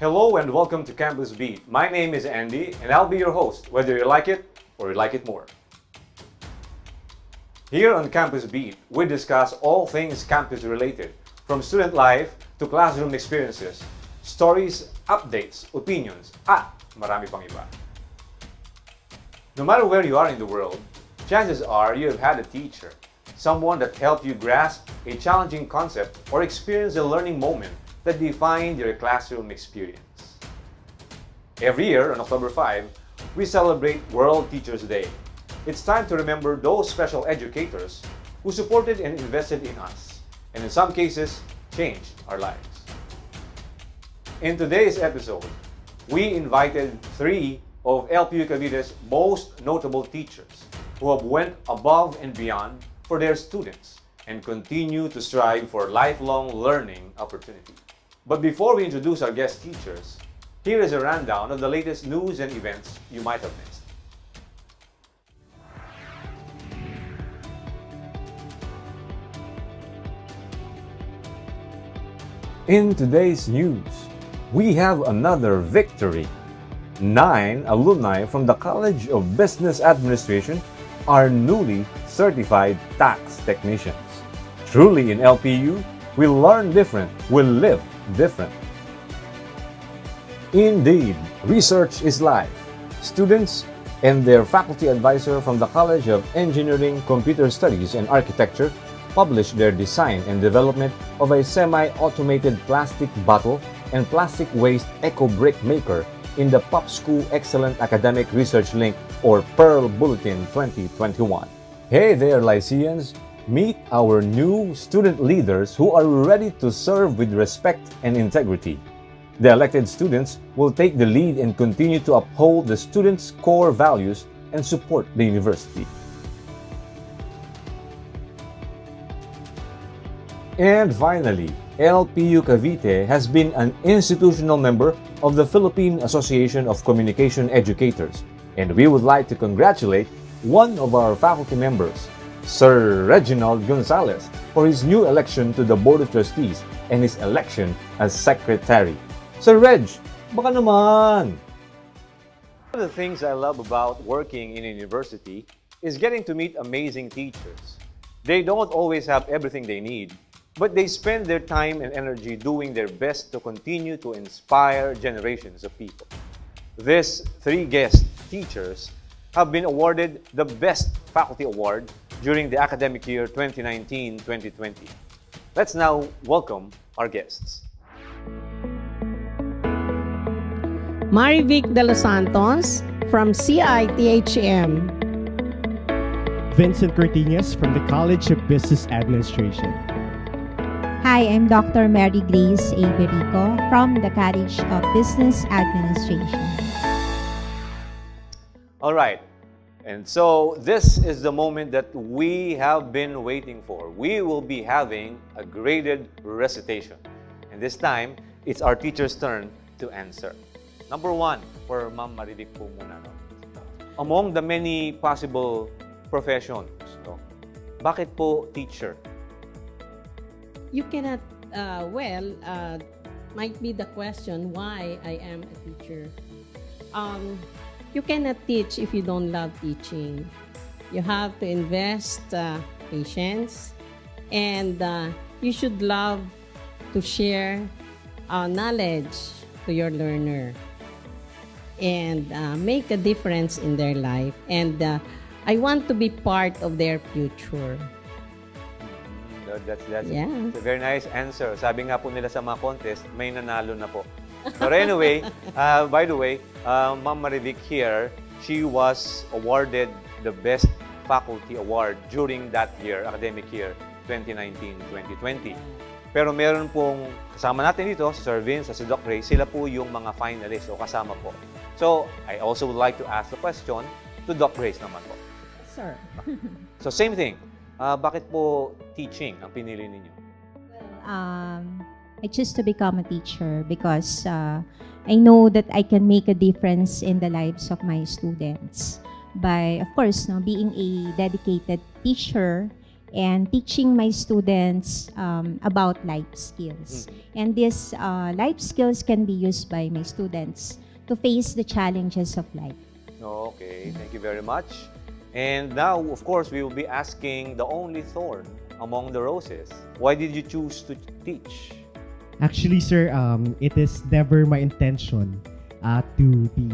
Hello and welcome to Campus Beat. My name is Andy and I'll be your host, whether you like it or you like it more. Here on Campus Beat, we discuss all things campus related, from student life to classroom experiences, stories, updates, opinions, at marami pang iba. No matter where you are in the world, chances are you have had a teacher, someone that helped you grasp a challenging concept or experience a learning moment that defined your classroom experience. Every year on October 5, we celebrate World Teachers Day. It's time to remember those special educators who supported and invested in us, and in some cases, changed our lives. In today's episode, we invited three of LPU Cavite's most notable teachers who have went above and beyond for their students and continue to strive for lifelong learning opportunity. But before we introduce our guest teachers, here is a rundown of the latest news and events you might have missed. In today's news, we have another victory. Nine alumni from the College of Business Administration are newly certified tax technicians. Truly in LPU, we learn different, we live different. Indeed, research is life. Students and their faculty advisor from the College of Engineering, Computer Studies, and Architecture published their design and development of a semi-automated plastic bottle and plastic waste eco-brick maker in the Pop School Excellent Academic Research Link or Pearl Bulletin 2021. Hey there, Lyceans! Meet our new student leaders who are ready to serve with respect and integrity. The elected students will take the lead and continue to uphold the students' core values and support the university. And finally, LPU Cavite has been an institutional member of the Philippine Association of Communication Educators, and we would like to congratulate one of our faculty members, Sir Reginald Gonzalez, for his new election to the Board of Trustees and his election as Secretary. Sir Reg, baka naman! One of the things I love about working in a university is getting to meet amazing teachers. They don't always have everything they need, but they spend their time and energy doing their best to continue to inspire generations of people. These three guest teachers have been awarded the Best Faculty Award during the academic year 2019-2020. Let's now welcome our guests. Marivic De Los Santos from CITHM. Vincent Cortinez from the College of Business Administration. Hi, I'm Dr. Mary Grace Iberico from the College of Business Administration. All right. And so this is the moment that we have been waiting for. We will be having a graded recitation. And this time, it's our teacher's turn to answer. Number one, for Ma'am Marivic po muna. No? Among the many possible professions, no? bakit po teacher? You cannot, uh, well, uh, might be the question why I am a teacher. Um, you cannot teach if you don't love teaching. You have to invest uh, patience and uh, you should love to share uh, knowledge to your learner and uh, make a difference in their life. And uh, I want to be part of their future. That- That's, that's, Yeah. that's a very nice answer. Sabi nga po nila sa mga contest, may nanalo na po. But anyway, uh, by the way, uh, Ma'am Marivic here, she was awarded the Best Faculty Award during that year, academic year, 2019-2020. Pero meron pong kasama natin dito, si Sir Vince, si Doc Ray, sila po yung mga finalists o kasama po. So, I also would like to ask the question to Doc Grace naman po. Sir. So, same thing. Uh, bakit po teaching ang pinili ninyo? Um, I choose to become a teacher because uh, I know that I can make a difference in the lives of my students by, of course, no, being a dedicated teacher and teaching my students um, about life skills. And these uh, life skills can be used by my students to face the challenges of life. Okay, thank you very much. And now, of course, we will be asking the only thorn among the roses. Why did you choose to teach? Actually, sir, um, it is never my intention uh, to be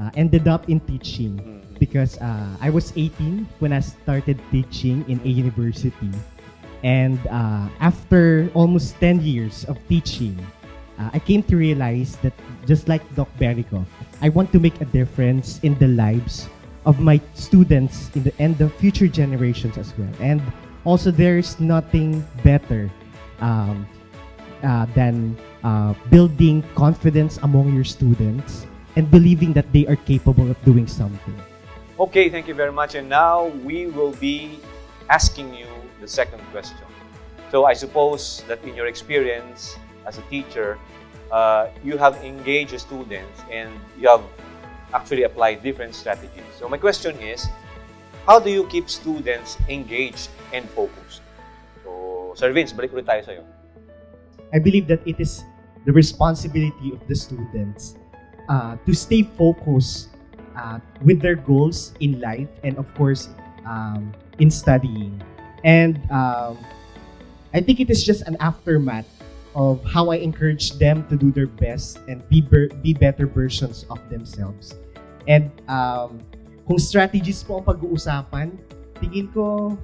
uh, ended up in teaching Mhm. because uh, I was 18 when I started teaching in a university. And uh, after almost 10 years of teaching, uh, I came to realize that just like Doc Berico, I want to make a difference in the lives of my students in the and the future generations as well. And also, there's nothing better um, uh, than uh, building confidence among your students and believing that they are capable of doing something. Okay, thank you very much. And now we will be asking you the second question. So I suppose that in your experience as a teacher, uh, you have engaged students and you have actually applied different strategies. So my question is, how do you keep students engaged and focused? So, Sir Vince, balik ulit tayo sa'yo. I believe that it is the responsibility of the students uh, to stay focused uh, with their goals in life and, of course, um, in studying. And um, I think it is just an aftermath of how I encourage them to do their best and be, ber- be better versions of themselves. And um, kung strategies po ang pag-uusapan, tingin ko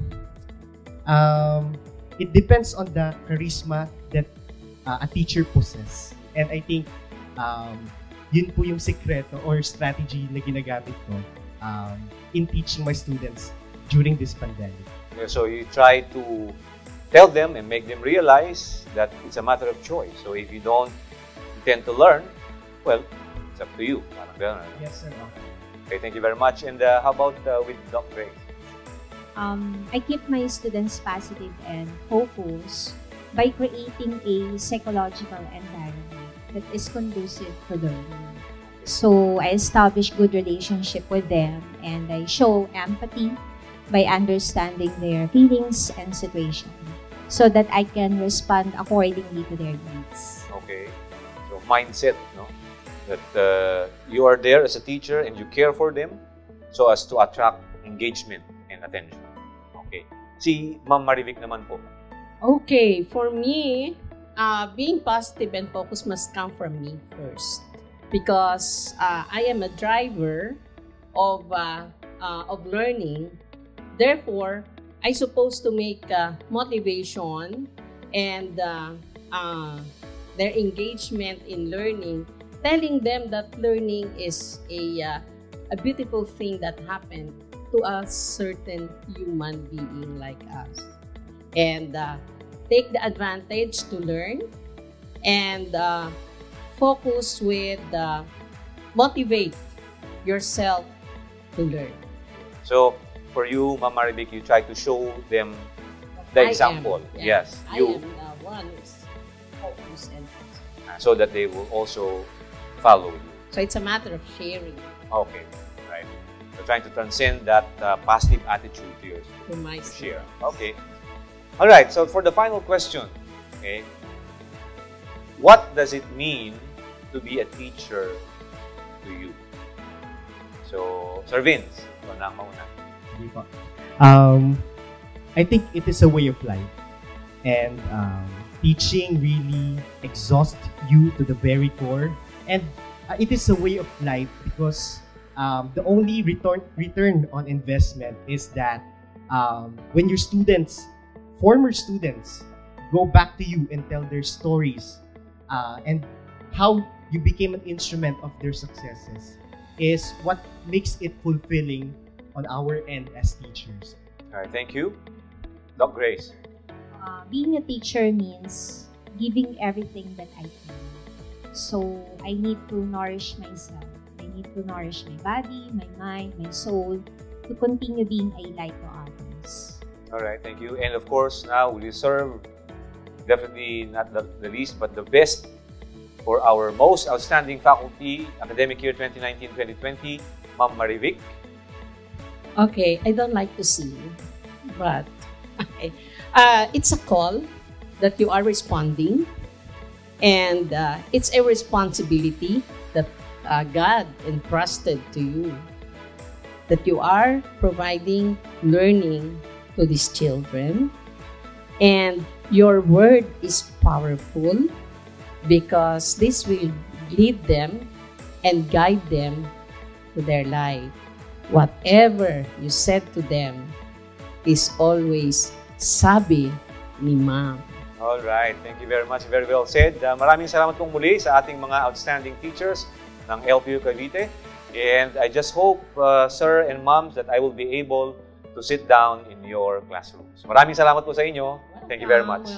um, it depends on the charisma that uh, a teacher possess. And I think um, yun po yung sekreto or strategy na ginagamit ko um, in teaching my students during this pandemic. Yeah, So you try to tell them and make them realize that it's a matter of choice. So if you don't intend to learn, well, it's up to you. Parang ganun, ano? Yes, sir. Okay, thank you very much. And uh, how about uh, with Doc Grace? Um, I keep my students positive and focused by creating a psychological environment that is conducive for learning. So I establish good relationship with them and I show empathy by understanding their feelings and situation so that I can respond accordingly to their needs. Okay. So mindset, no? That uh, you are there as a teacher and you care for them so as to attract engagement and attention. Okay. Si Ma'am Marivic naman po. Okay, for me, uh, being positive and focused must come from me first. Because uh, I am a driver of, uh, uh, of learning. Therefore, I supposed to make uh, motivation and uh, their engagement in learning, telling them that learning is a, a beautiful thing that happened to a certain human being like us. And take the advantage to learn and uh, focus with uh, motivate yourself to learn. So for you, Ma'am Marivic, you try to show them the I am, example. yeah. Yes. I you am the one who's focused and so that they will also follow you. so it's a matter of sharing Okay, right. So trying to transcend that uh, positive attitude to yours to my share. Okay. All right. So for the final question, okay, what does it mean to be a teacher to you? So, Sir Vince. Um, I think it is a way of life. And um, teaching really exhausts you to the very core. And uh, it is a way of life because um, the only return return on investment is that um, when your students, former students, go back to you and tell their stories uh, and how you became an instrument of their successes is what makes it fulfilling on our end as teachers. All right. Thank you. Doc Grace. Uh, being a teacher means giving everything that I can. So I need to nourish myself. I need to nourish my body, my mind, my soul to continue being a light to others. All right. Thank you. And of course, now we serve definitely not the, the least, but the best for our most outstanding faculty, academic year 2019-2020, Ma'am Marivic. Okay, I don't like to see you, but Okay. Uh, it's a call that you are responding, and uh, it's a responsibility that uh, God entrusted to you. That you are providing learning to these children, and your word is powerful because this will lead them and guide them to their life. Whatever you said to them is always sabi ni ma'am. All right, thank you very much. Very well said. Uh, maraming salamat pong muli sa ating mga outstanding teachers ng LPU Cavite. And I just hope, uh, sir and moms, that I will be able to sit down in your classrooms. Maraming salamat po sa inyo. Thank you very much.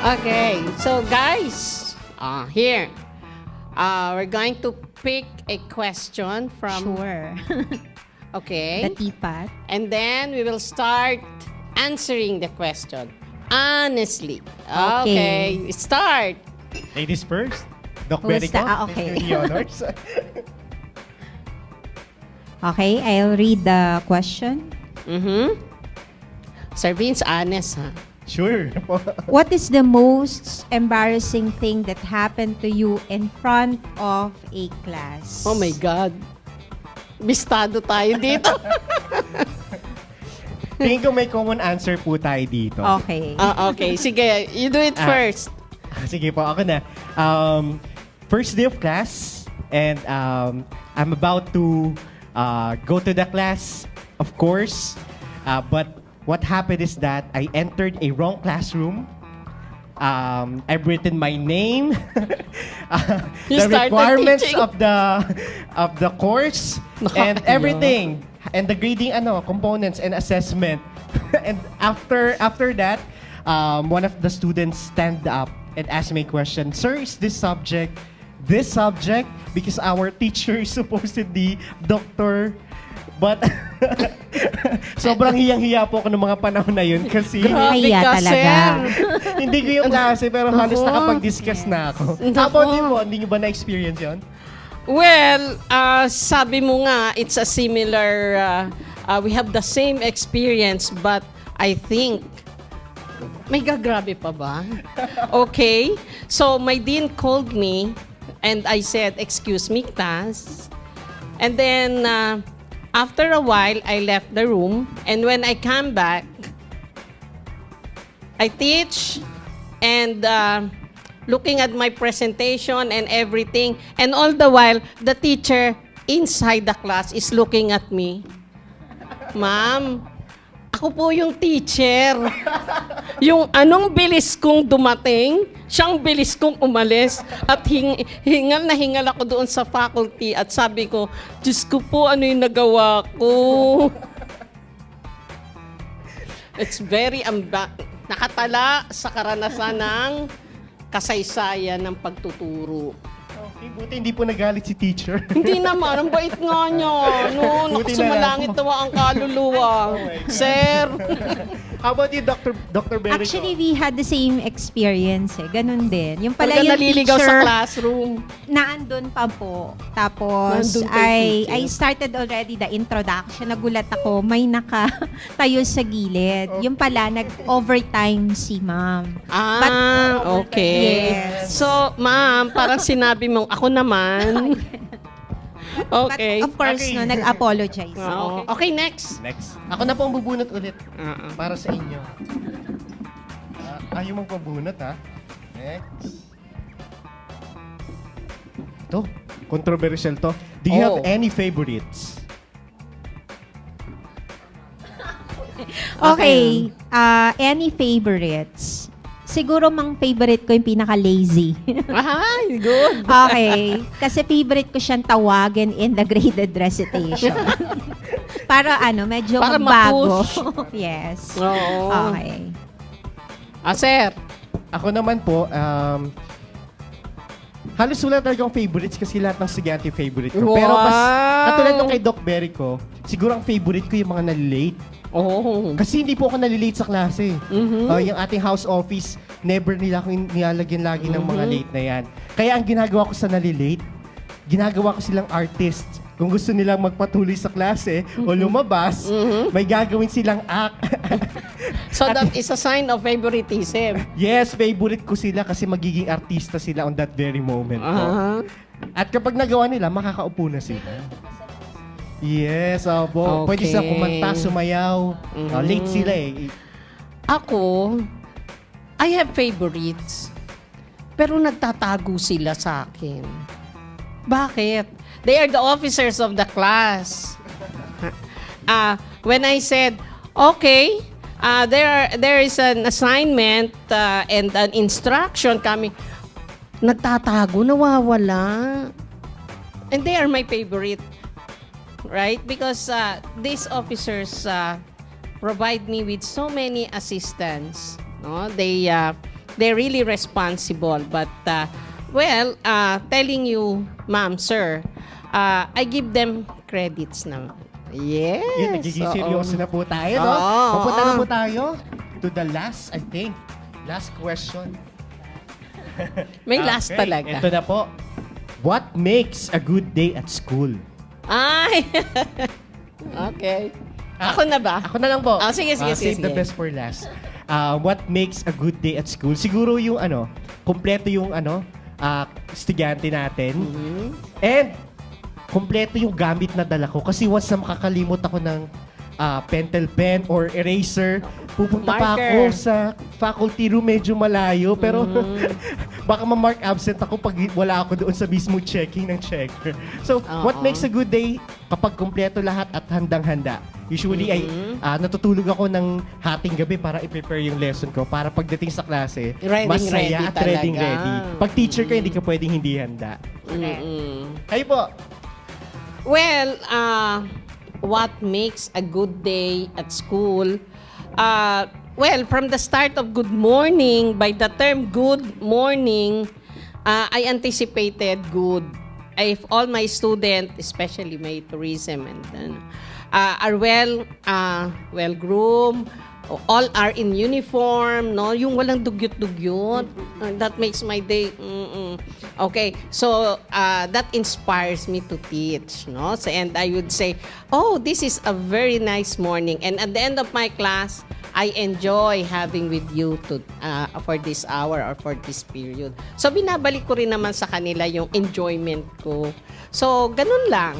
Okay, so guys, uh, here, uh, we're going to pick a question from. Sure. Okay. the teapot. And then we will start answering the question honestly. Okay, Okay. start. Ladies first. Doc Berico. ah, okay. Okay, I'll read the question. Mm-hmm. Sir Vince, honest, ha? sure. What is the most embarrassing thing that happened to you in front of a class? Oh my God. Bistado tayo dito. Tingin ko may common answer po tayo dito. Okay. Ah, okay, sige. You do it Ah. first. Sige po, ako na. Um, first day of class, and um, I'm about to uh, go to the class, of course. Uh, but what happened is that I entered a wrong classroom. Um, I've written my name, uh, You the started requirements teaching. of the of the course, and everything, and the grading ano components and assessment. and after after that, um, one of the students stand up and asked me a question. Sir, is this subject this subject? Because our teacher is supposedly doctor. But sobrang hiyang-hiya po ako ng mga panahon na yun kasi Grabe ka, talaga. hindi ko yung klase pero halos nakapag-discuss na ako. About you po? Hindi nyo ba na-experience yun? Well, uh, sabi mo nga, it's a similar, uh, uh, we have the same experience, but I think, may gagrabe pa ba? Okay, so my dean called me, and I said, excuse me, class. And then, uh, after a while, I left the room, and when I come back, I teach, and uh, looking at my presentation and everything. And all the while, the teacher inside the class is looking at me. Ma'am, ako po yung teacher. Yung anong bilis kong dumating, siyang bilis kong umalis. At hing, hingal na hingal ako doon sa faculty at sabi ko, Diyos ko po, ano yung nagawa ko? It's very nakatala sa karanasan ng kasaysayan ng pagtuturo. Okay, buti hindi po nagalit si teacher. Hindi naman, ang bait nga niya. No, na nakasumalangit po. tawa ang kaluluwa. Sir. How about you, Dr. Dr. Berico? Actually, we had the same experience eh. Ganun din. Yung pala Talaga yung naliligaw teacher, sa classroom. naandun pa po. Tapos, I. I started already the introduction. Nagulat ako, may nakatayo sa gilid. Yung pala, nag-overtime si ma'am. Ah, okay. Yes. So, ma'am, parang sinabi mong ako naman. Okay. But of course, Okay. no, nag-apologize. Oo. Okay, next. Next. Ako na po ang bubunot ulit Uh-uh. para sa inyo. Uh, ayaw mong pabunot, ha? Next. Ito, controversial to. Do you Oh. have any favorites? Okay, uh, any favorites? Siguro mang favorite ko yung pinaka-lazy. Ay, good. okay. Kasi favorite ko siyang tawagin in the graded recitation. Para ano, medyo Para magbago. ma-push. yes. Oo. Okay. Ah, sir. Ako naman po, um, halos wala talagang favorites kasi lahat ng estudyante favorite ko. Pero mas, Wow! katulad nung kay Doc Berico, siguro ang favorite ko yung mga nalilate. Oh. Kasi hindi po ako nalilate sa klase. Mhm. Uh, yung ating house office, never nila akong nilalagyan lagi ng mga Mhm. late na yan. Kaya ang ginagawa ko sa nalilate, ginagawa ko silang artist. Kung gusto nilang magpatuloy sa klase o lumabas, Mhm. may gagawin silang act. So that is a sign of favoritism. yes, favorite ko sila kasi magiging artista sila on that very moment po. Ah. At kapag nagawa nila, makakaupo na sila. Yes, opo. Pwede Okay. sila kumanta, sumayaw. Mhm. Uh, late sila eh. Ako, I have favorites. Pero nagtatago sila sa akin. Bakit? They are the officers of the class. Ah, when I said, okay, uh, there are, there is an assignment uh, and an instruction coming, nagtatago, nawawala. And they are my favorite. Right? Because uh, these officers uh, provide me with so many assistants. No, they uh, they're really responsible. But uh, well, uh, telling you, ma'am, sir, uh, I give them credits naman. Yes. Yun, nagiging oo. seryoso na po tayo, no? Oo, Papunta na oo. po tayo to the last, I think, last question. May last Okay, talaga. Ito na po. What makes a good day at school? Ay! okay. Ako na ba? Ako na lang po. Ah, sige, sige, Ah, sige, Save the best for last. Ah, what makes a good day at school? Siguro yung ano, kompleto yung ano, ah, estudyante natin. Mhm. And kompleto yung gamit na dala ko kasi once na makakalimot ako ng ah, pentel pen or eraser, pupunta pa Marker. ako sa faculty room medyo malayo pero Mhm. baka ma-mark absent ako pag wala ako doon sa mismo checking ng checker. So, what Oo. makes a good day kapag kompleto lahat at handang-handa? Usually ay Mhm. ah, natutulog ako ng hating gabi para i-prepare yung lesson ko para pagdating sa klase, Ready, masaya ready at ready ready. Pag teacher ka, hindi ka pwedeng hindi handa. Mm-mm. Kayo po, Well, uh, what makes a good day at school? Uh, well, from the start of good morning, by the term good morning, uh, I anticipated good. If all my students, especially my tourism and uh, are well uh, well groomed, all are in uniform, no? Yung walang dugyot-dugyot. Uh, that makes my day. mm-mm. Okay, so uh, that inspires me to teach, no? So, and I would say, oh, this is a very nice morning. And at the end of my class, I enjoy having with you to uh, for this hour or for this period. So binabalik ko rin naman sa kanila yung enjoyment ko. So ganun lang.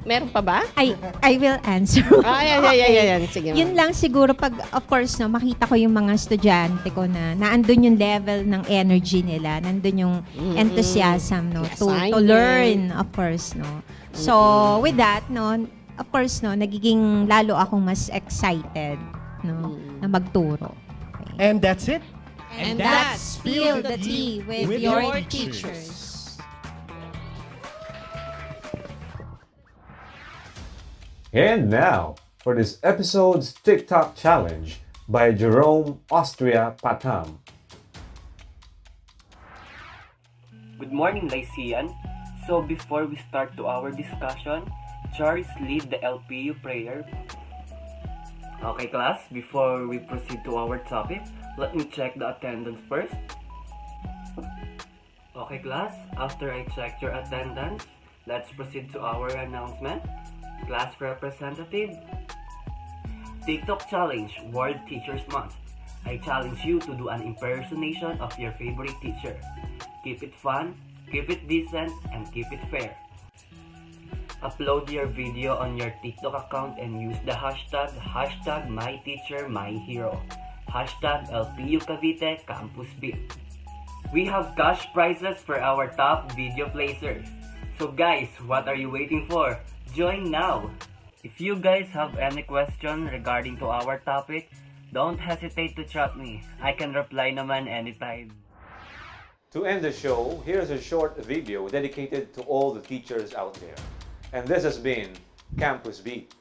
Meron pa ba? I, I will answer. Ay, ay, ay, ay, ay, ay. Sige. Yun lang siguro pag, of course, no, makita ko yung mga estudyante ko na naandun yung level ng energy nila, nandun yung Mm-mm. enthusiasm, no, to, to Assignment. learn, of course, no. So, with that, no, of course, no, nagiging lalo akong mas excited, no, Mm. na magturo. Okay. and that's it. And that's Spill the Tea with, your, teachers. And now, for this episode's TikTok challenge by Jerome Austria Patam. Good morning, Lycean. So before we start to our discussion, Charles lead the LPU prayer. Okay, class, before we proceed to our topic, let me check the attendance first. Okay, class, after I check your attendance, let's proceed to our announcement. Class representative, TikTok Challenge World Teachers Month. I challenge you to do an impersonation of your favorite teacher. Keep it fun, keep it decent, and keep it fair. Upload your video on your TikTok account and use the hashtag hashtag MyTeacherMyHero. Hashtag LPU Cavite Campus Beat. We have cash prizes for our top video placers. So guys, what are you waiting for? Join now! If you guys have any question regarding to our topic, don't hesitate to chat me. I can reply naman anytime. To end the show, here's a short video dedicated to all the teachers out there. And this has been Campus Beat.